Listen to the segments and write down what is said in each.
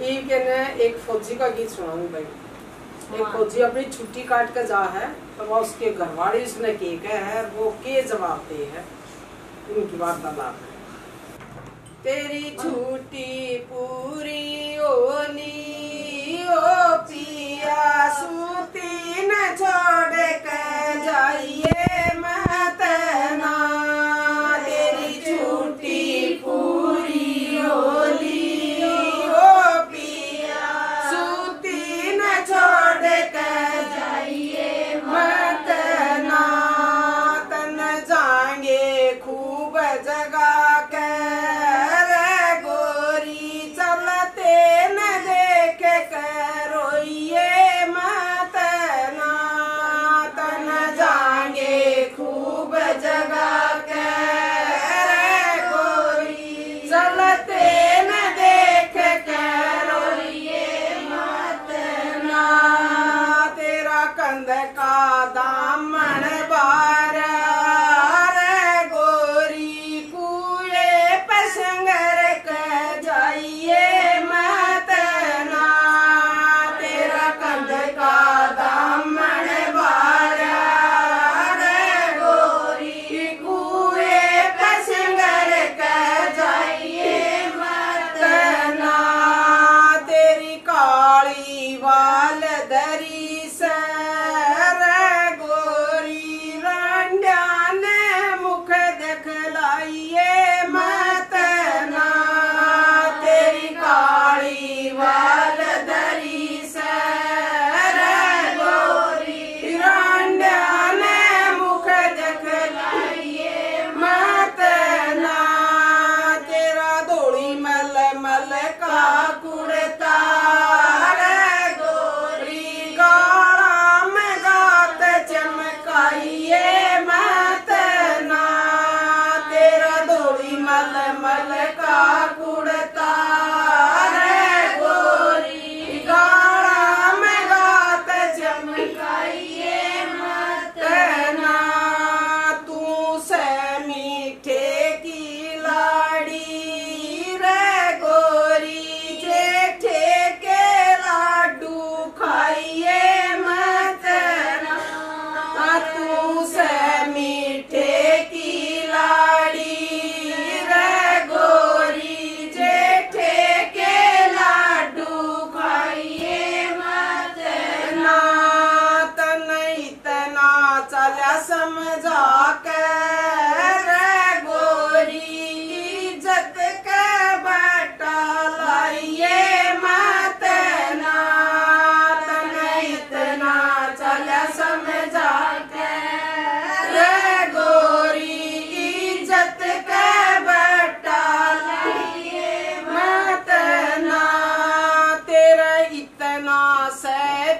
एक फौजी का गीत सुनाऊ भाई। एक हाँ। फौजी अपनी छुट्टी काट कर जा है तो वह उसके घरवाले उसने के कह है वो के जवाब दे है? उनकी वार्तालाप है। तेरी हाँ। छुट्टी पूरी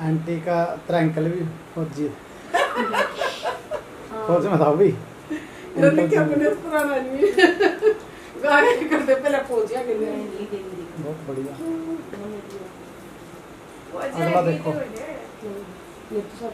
आंटी का त्रैंकल अंकल भी फौजी फौज में था भी मैंने क्या बने बोले पुराना गाय कर दे पहले फौजिया के लिए बहुत बढ़िया। अगला देखो। तो ये तो सब